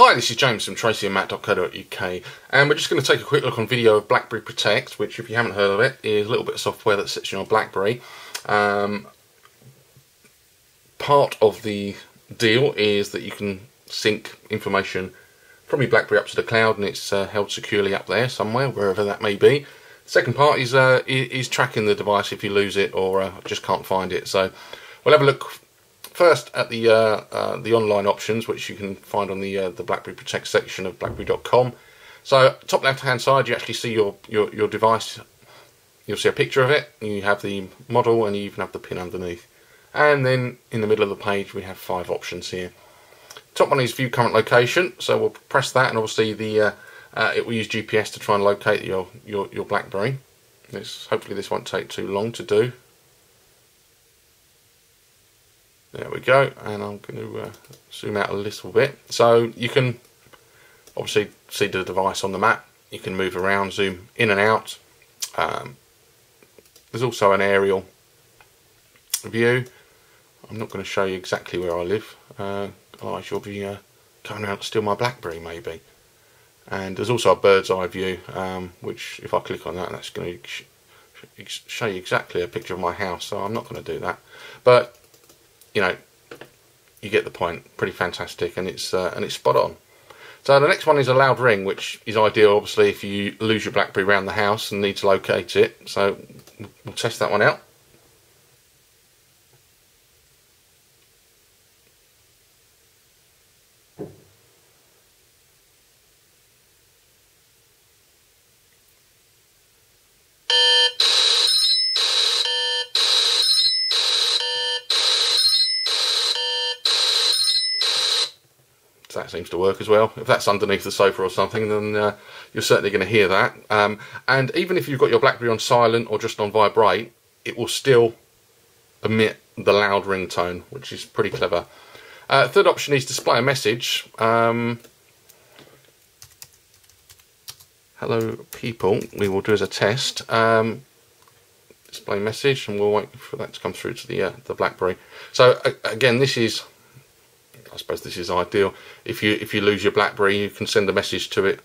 Hi, this is James from tracyandmatt.co.uk and we're just going to take a quick look on video of BlackBerry Protect, which if you haven't heard of it, is a little bit of software that sits on your BlackBerry. Um, part of the deal is that you can sync information from your BlackBerry up to the cloud and it's uh, held securely up there somewhere, wherever that may be. Second part is, uh, is tracking the device if you lose it or uh, just can't find it. So we'll have a look first at the uh, uh, the online options, which you can find on the uh, the BlackBerry Protect section of BlackBerry.com. So top left hand side, you actually see your, your your device. You'll see a picture of it. You have the model, and you even have the pin underneath. And then in the middle of the page, we have five options here. Top one is view current location. So we'll press that, and obviously the uh, uh, it will use GPS to try and locate your your, your BlackBerry. This, hopefully this won't take too long to do. There we go, and I'm going to uh, zoom out a little bit. So you can obviously see the device on the map. You can move around, zoom in and out. Um, there's also an aerial view. I'm not going to show you exactly where I live, uh, otherwise you'll be uh, coming around to steal my BlackBerry maybe. And there's also a bird's eye view, um, which if I click on that, that's going to sh show you exactly a picture of my house. So I'm not going to do that. But you know, you get the point. Pretty fantastic, and it's uh, and it's spot on. So the next one is a loud ring, which is ideal, obviously, if you lose your BlackBerry around the house and need to locate it. So we'll test that one out. So that seems to work as well. If that's underneath the sofa or something, then uh, you're certainly going to hear that. Um, and even if you've got your BlackBerry on silent or just on vibrate, it will still emit the loud ringtone, which is pretty clever. Uh, third option is display a message. Um, hello people, we will do as a test. Um, display message and we'll wait for that to come through to the uh, the BlackBerry. So again, this is I suppose this is ideal. If you if you lose your BlackBerry, you can send a message to it,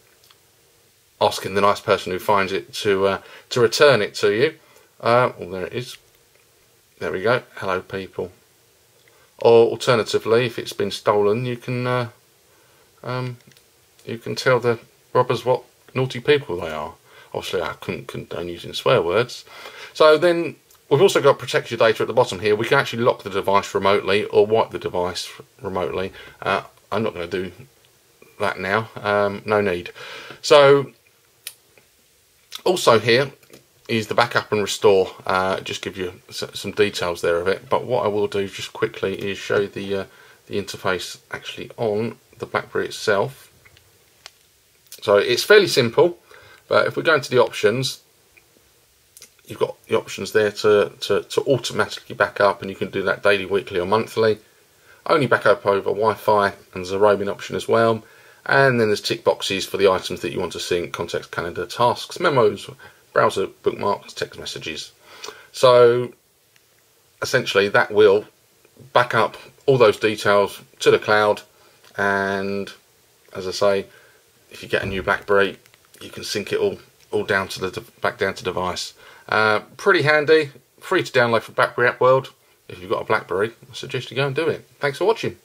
asking the nice person who finds it to uh, to return it to you. Uh, well, there it is. There we go. Hello, people. Or alternatively, if it's been stolen, you can uh, um, you can tell the robbers what naughty people they are. Obviously, I couldn't condone using swear words. So then We've also got protect your data at the bottom here. We can actually lock the device remotely or wipe the device remotely. Uh, I'm not going to do that now. Um, no need. So also here is the backup and restore. Uh, just give you some details there of it. But what I will do just quickly is show the uh, the interface actually on the BlackBerry itself. So it's fairly simple. But if we go into the options, you've got the options there to, to, to automatically back up and you can do that daily, weekly or monthly. Only back up over Wi-Fi and there's a roaming option as well. And then there's tick boxes for the items that you want to sync, contacts, calendar, tasks, memos, browser, bookmarks, text messages. So essentially that will back up all those details to the cloud and as I say, if you get a new BlackBerry, you can sync it all all down to the back down to device. Uh, pretty handy, free to download from BlackBerry App World. If you've got a BlackBerry, I suggest you go and do it. Thanks for watching.